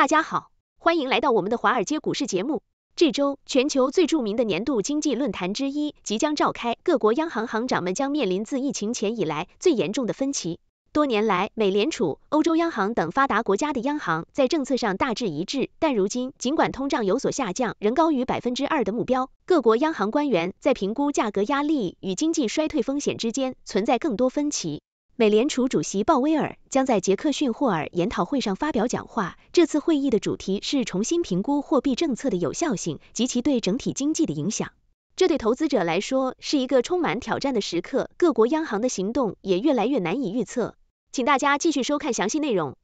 大家好，欢迎来到我们的华尔街股市节目。这周，全球最著名的年度经济论坛之一即将召开，各国央行行长们将面临自疫情前以来最严重的分歧。多年来，美联储、欧洲央行等发达国家的央行在政策上大致一致，但如今，尽管通胀有所下降，仍高于百分之二的目标，各国央行官员在评估价格压力与经济衰退风险之间存在更多分歧。美联储主席鲍威尔将在杰克逊霍尔研讨会上发表讲话。这次会议的主题是重新评估货币政策的有效性及其对整体经济的影响。这对投资者来说是一个充满挑战的时刻，各国央行的行动也越来越难以预测。请大家继续收看详细内容。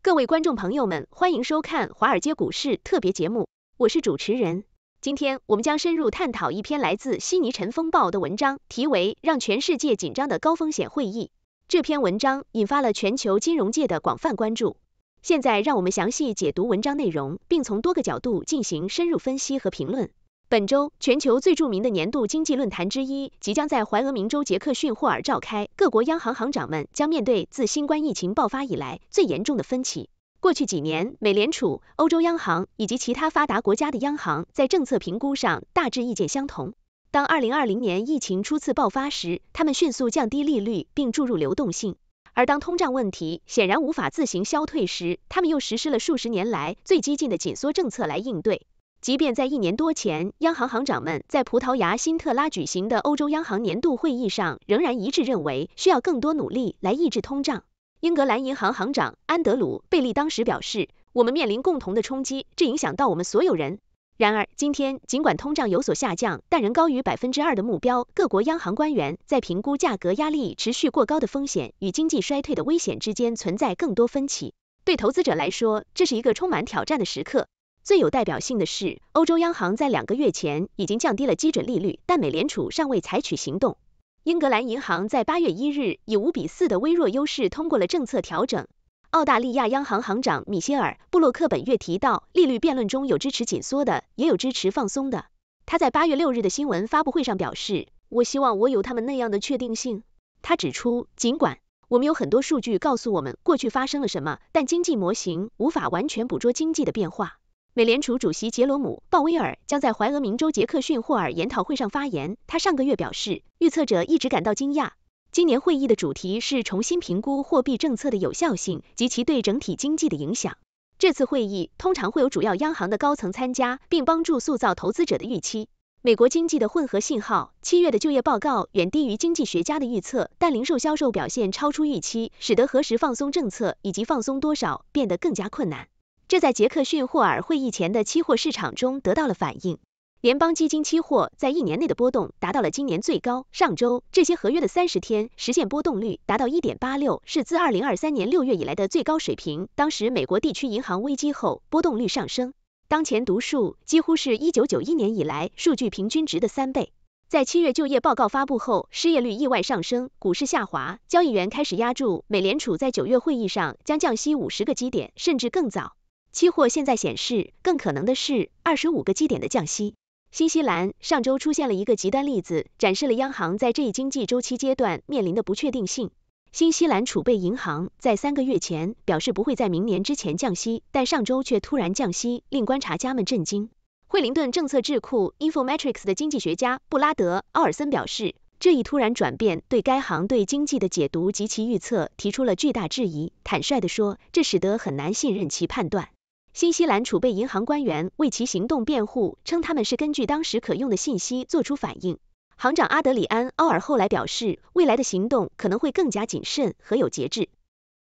各位观众朋友们，欢迎收看华尔街股市特别节目，我是主持人。今天我们将深入探讨一篇来自悉尼晨风报的文章，题为《让全世界紧张的高风险会议》。这篇文章引发了全球金融界的广泛关注。现在让我们详细解读文章内容，并从多个角度进行深入分析和评论。本周，全球最著名的年度经济论坛之一即将在怀俄明州杰克逊霍尔召开，各国央行行长们将面对自新冠疫情爆发以来最严重的分歧。过去几年，美联储、欧洲央行以及其他发达国家的央行在政策评估上大致意见相同。当2020年疫情初次爆发时，他们迅速降低利率并注入流动性；而当通胀问题显然无法自行消退时，他们又实施了数十年来最激进的紧缩政策来应对。即便在一年多前，央行行长们在葡萄牙辛特拉举行的欧洲央行年度会议上仍然一致认为需要更多努力来抑制通胀。英格兰银行行长安德鲁·贝利当时表示：“我们面临共同的冲击，这影响到我们所有人。”然而，今天尽管通胀有所下降，但仍高于百分之二的目标。各国央行官员在评估价格压力持续过高的风险与经济衰退的危险之间存在更多分歧。对投资者来说，这是一个充满挑战的时刻。最有代表性的是，欧洲央行在两个月前已经降低了基准利率，但美联储尚未采取行动。英格兰银行在八月一日以五比四的微弱优势通过了政策调整。澳大利亚央行行长米歇尔·布洛克本月提到，利率辩论中有支持紧缩的，也有支持放松的。他在八月六日的新闻发布会上表示：“我希望我有他们那样的确定性。”他指出，尽管我们有很多数据告诉我们过去发生了什么，但经济模型无法完全捕捉经济的变化。美联储主席杰罗姆·鲍威尔将在怀俄明州杰克逊霍尔研讨会上发言。他上个月表示，预测者一直感到惊讶。今年会议的主题是重新评估货币政策的有效性及其对整体经济的影响。这次会议通常会有主要央行的高层参加，并帮助塑造投资者的预期。美国经济的混合信号，七月的就业报告远低于经济学家的预测，但零售销售表现超出预期，使得何时放松政策以及放松多少变得更加困难。这在杰克逊霍尔会议前的期货市场中得到了反应。联邦基金期货在一年内的波动达到了今年最高。上周，这些合约的三十天实现波动率达到一点八六，是自二零二三年六月以来的最高水平。当时美国地区银行危机后，波动率上升，当前读数几乎是一九九一年以来数据平均值的三倍。在七月就业报告发布后，失业率意外上升，股市下滑，交易员开始压住美联储在九月会议上将降息五十个基点，甚至更早。期货现在显示，更可能的是二十五个基点的降息。新西兰上周出现了一个极端例子，展示了央行在这一经济周期阶段面临的不确定性。新西兰储备银行在三个月前表示不会在明年之前降息，但上周却突然降息，令观察家们震惊。惠灵顿政策智库 Infometrics 的经济学家布拉德·奥尔森表示，这一突然转变对该行对经济的解读及其预测提出了巨大质疑。坦率地说，这使得很难信任其判断。新西兰储备银行官员为其行动辩护，称他们是根据当时可用的信息做出反应。行长阿德里安·奥尔后来表示，未来的行动可能会更加谨慎和有节制。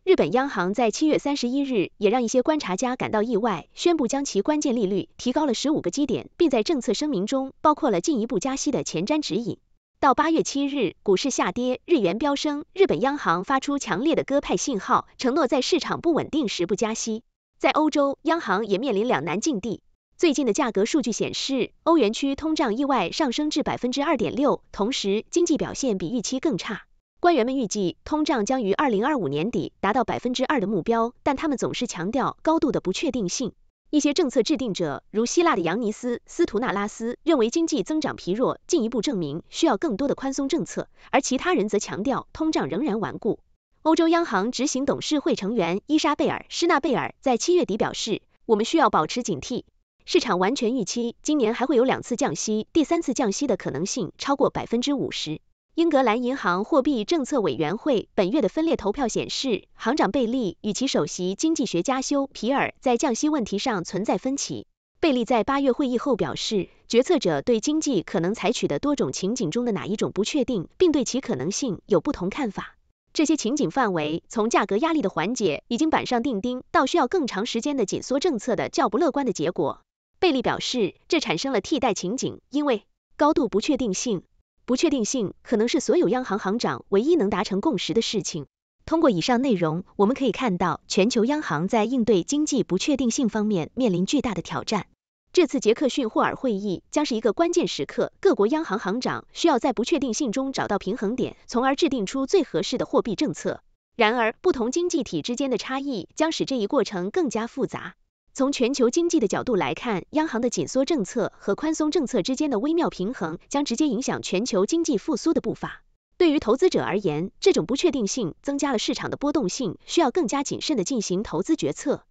日本央行在七月三十一日也让一些观察家感到意外，宣布将其关键利率提高了十五个基点，并在政策声明中包括了进一步加息的前瞻指引。到八月七日，股市下跌，日元飙升，日本央行发出强烈的鸽派信号，承诺在市场不稳定时不加息。在欧洲，央行也面临两难境地。最近的价格数据显示，欧元区通胀意外上升至百分之二点六，同时经济表现比预期更差。官员们预计通胀将于二零二五年底达到百分之二的目标，但他们总是强调高度的不确定性。一些政策制定者，如希腊的扬尼斯·斯图纳拉斯，认为经济增长疲弱，进一步证明需要更多的宽松政策，而其他人则强调通胀仍然顽固。欧洲央行执行董事会成员伊莎贝尔·施纳贝尔在七月底表示：“我们需要保持警惕。市场完全预期今年还会有两次降息，第三次降息的可能性超过百分之五十。英格兰银行货币政策委员会本月的分裂投票显示，行长贝利与其首席经济学家休皮尔在降息问题上存在分歧。贝利在八月会议后表示，决策者对经济可能采取的多种情景中的哪一种不确定，并对其可能性有不同看法。这些情景范围从价格压力的缓解已经板上钉钉，到需要更长时间的紧缩政策的较不乐观的结果。贝利表示，这产生了替代情景，因为高度不确定性，不确定性可能是所有央行行长唯一能达成共识的事情。通过以上内容，我们可以看到，全球央行在应对经济不确定性方面面临巨大的挑战。这次杰克逊霍尔会议将是一个关键时刻，各国央行行长需要在不确定性中找到平衡点，从而制定出最合适的货币政策。然而，不同经济体之间的差异将使这一过程更加复杂。从全球经济的角度来看，央行的紧缩政策和宽松政策之间的微妙平衡将直接影响全球经济复苏的步伐。对于投资者而言，这种不确定性增加了市场的波动性，需要更加谨慎地进行投资决策。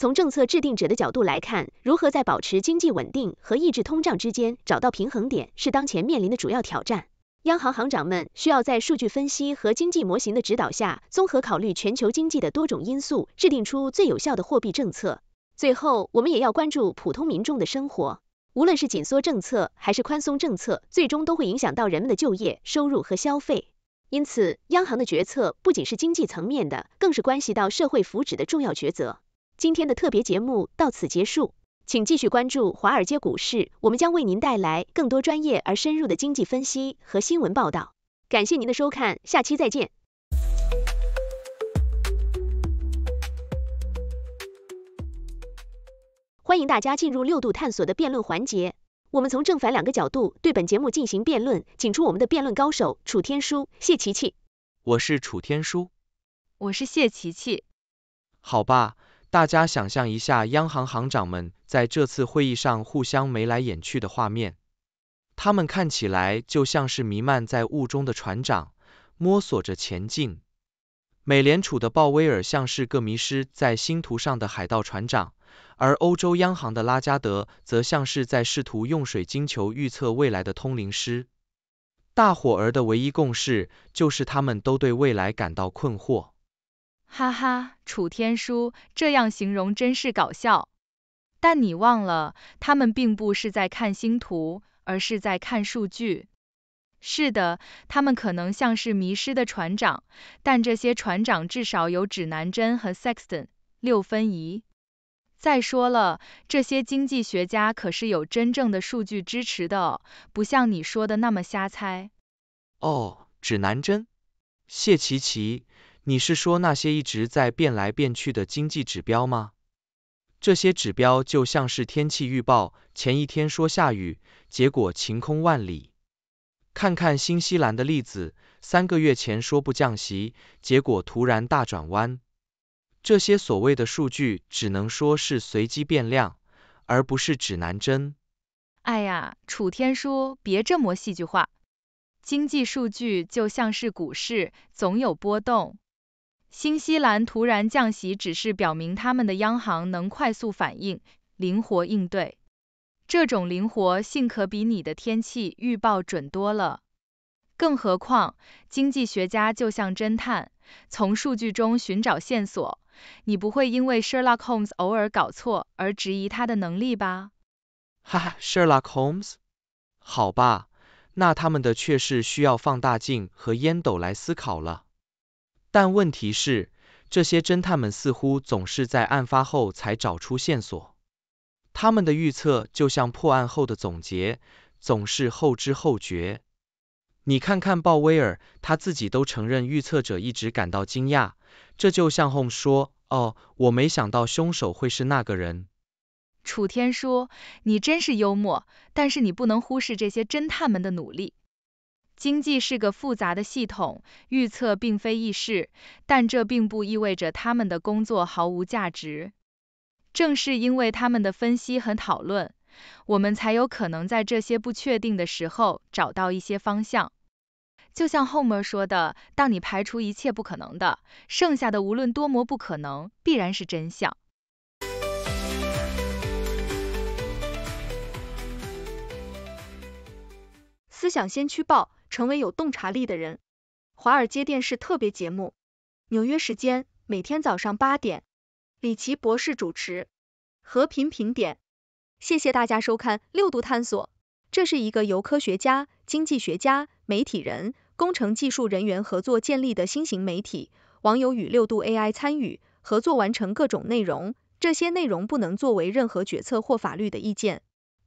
从政策制定者的角度来看，如何在保持经济稳定和抑制通胀之间找到平衡点，是当前面临的主要挑战。央行行长们需要在数据分析和经济模型的指导下，综合考虑全球经济的多种因素，制定出最有效的货币政策。最后，我们也要关注普通民众的生活。无论是紧缩政策还是宽松政策，最终都会影响到人们的就业、收入和消费。因此，央行的决策不仅是经济层面的，更是关系到社会福祉的重要抉择。今天的特别节目到此结束，请继续关注华尔街股市，我们将为您带来更多专业而深入的经济分析和新闻报道。感谢您的收看，下期再见。欢迎大家进入六度探索的辩论环节，我们从正反两个角度对本节目进行辩论，请出我们的辩论高手楚天舒、谢琪琪。我是楚天舒，我是谢琪琪。好吧，大家想象一下，央行行长们在这次会议上互相眉来眼去的画面，他们看起来就像是弥漫在雾中的船长，摸索着前进。美联储的鲍威尔像是个迷失在星途上的海盗船长。而欧洲央行的拉加德则像是在试图用水晶球预测未来的通灵师。大伙儿的唯一共识就是他们都对未来感到困惑。哈哈，楚天舒，这样形容真是搞笑。但你忘了，他们并不是在看星图，而是在看数据。是的，他们可能像是迷失的船长，但这些船长至少有指南针和 sextant 六分仪。再说了，这些经济学家可是有真正的数据支持的，不像你说的那么瞎猜。哦，指南针？谢琪琪，你是说那些一直在变来变去的经济指标吗？这些指标就像是天气预报，前一天说下雨，结果晴空万里。看看新西兰的例子，三个月前说不降息，结果突然大转弯。这些所谓的数据只能说是随机变量，而不是指南针。哎呀，楚天舒，别这么戏剧化。经济数据就像是股市，总有波动。新西兰突然降息，只是表明他们的央行能快速反应，灵活应对。这种灵活性可比你的天气预报准多了。更何况，经济学家就像侦探，从数据中寻找线索。你不会因为 Sherlock Holmes 偶尔搞错而质疑他的能力吧？哈哈，Sherlock Holmes？好吧，那他们的确是需要放大镜和烟斗来思考了。但问题是，这些侦探们似乎总是在案发后才找出线索。他们的预测就像破案后的总结，总是后知后觉。你看看鲍威尔，他自己都承认预测者一直感到惊讶。这就像 Home 说：“哦，我没想到凶手会是那个人。”楚天说，你真是幽默，但是你不能忽视这些侦探们的努力。经济是个复杂的系统，预测并非易事，但这并不意味着他们的工作毫无价值。正是因为他们的分析和讨论，我们才有可能在这些不确定的时候找到一些方向。就像 Homer 说的，当你排除一切不可能的，剩下的无论多么不可能，必然是真相。思想先驱报。成为有洞察力的人。华尔街电视特别节目，纽约时间每天早上八点，李奇博士主持。和平评点。谢谢大家收看六度探索，这是一个由科学家、经济学家、媒体人、工程技术人员合作建立的新型媒体。网友与六度 AI 参与合作完成各种内容，这些内容不能作为任何决策或法律的意见。